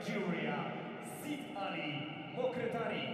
Nigeria, Sid Ali Mokretari,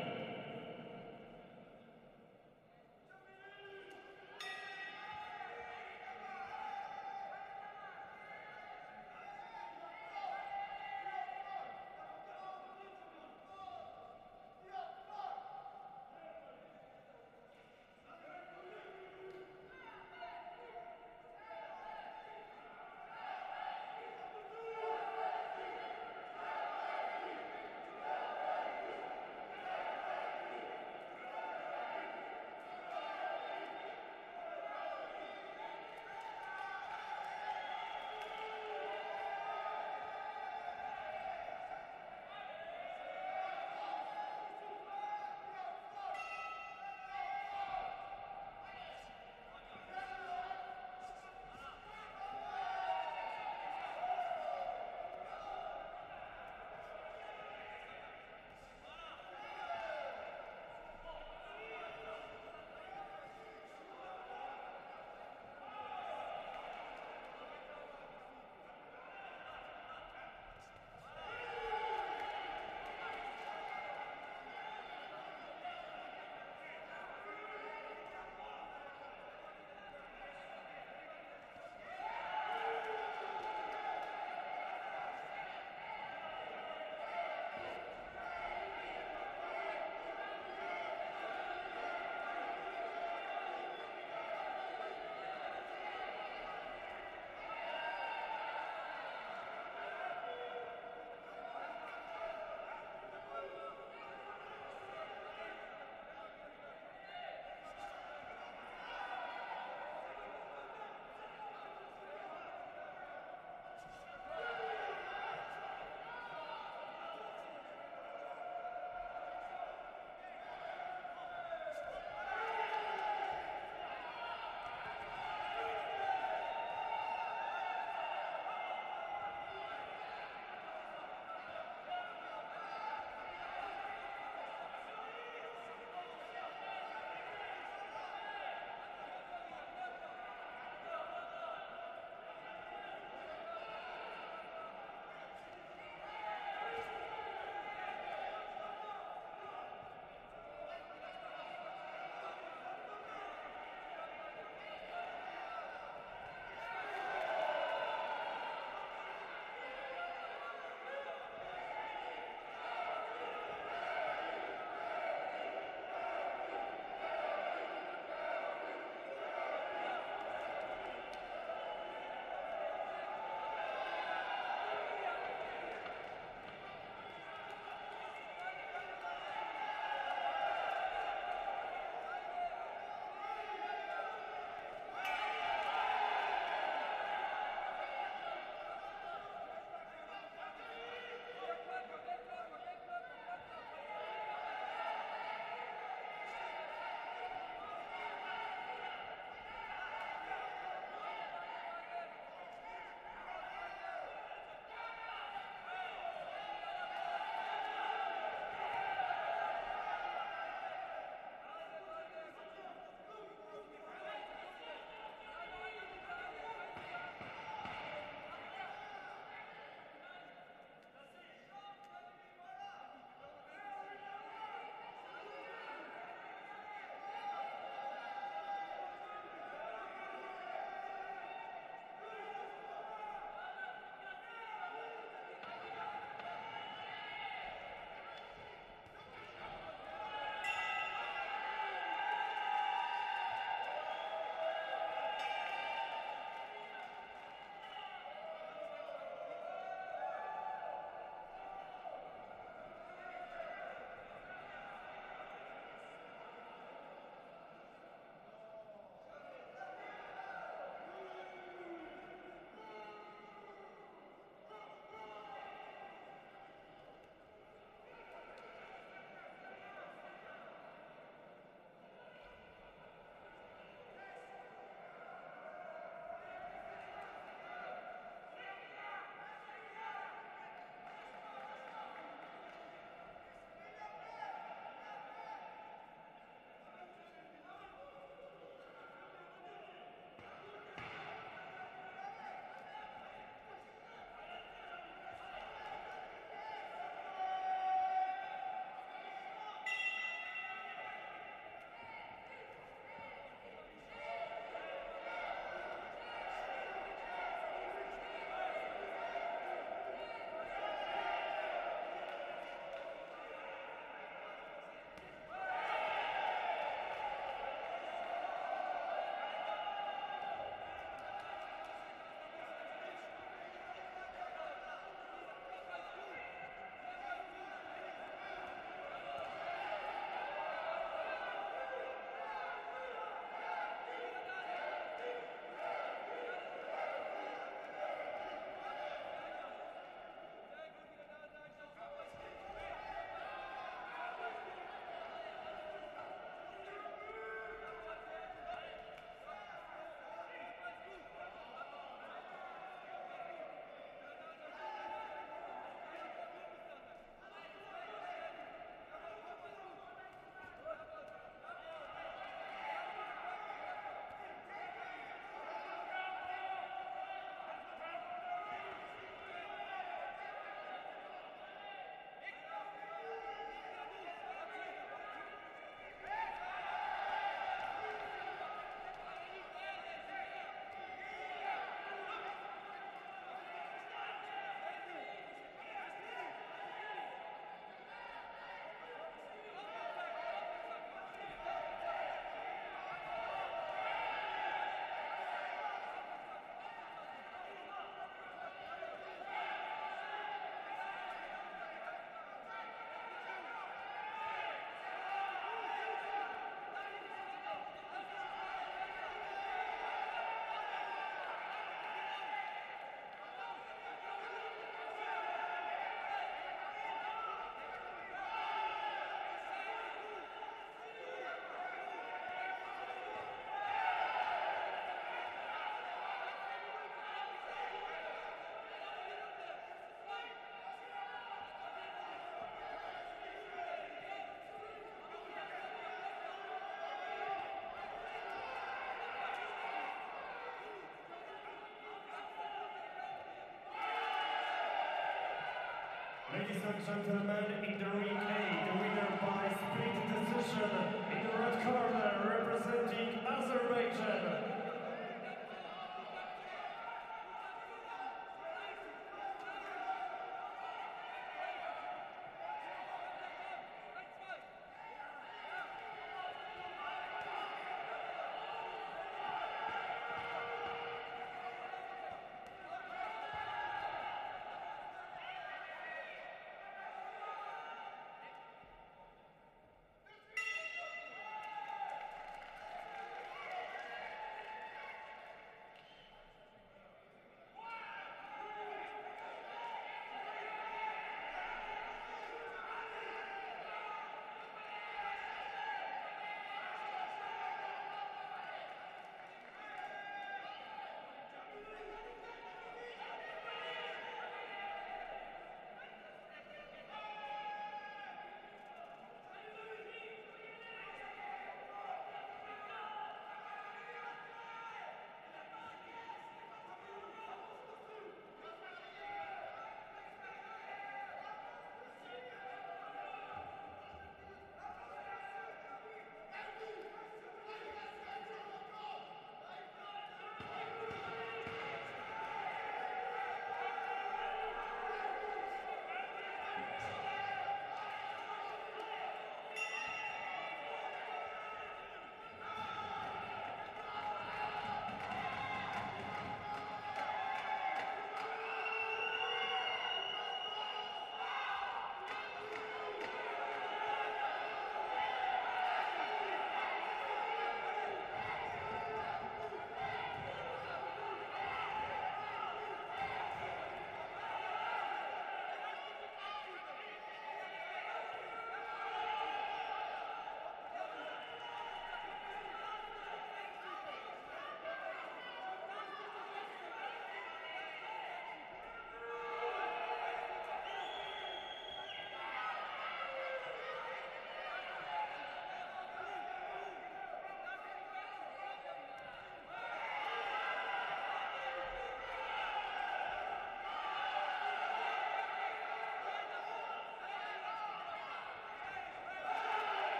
Ladies and gentlemen, in the ring A, the winner by split decision in the red corner, representing Azerbaijan.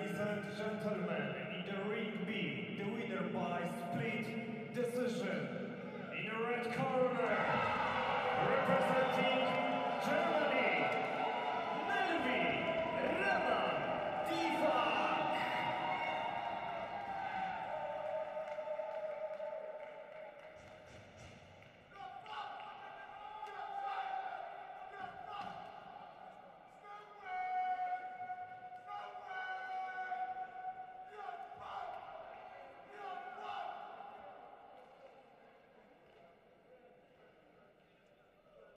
Ladies and gentlemen, in the ring B, the winner by split decision. In a red corner, representing Germany.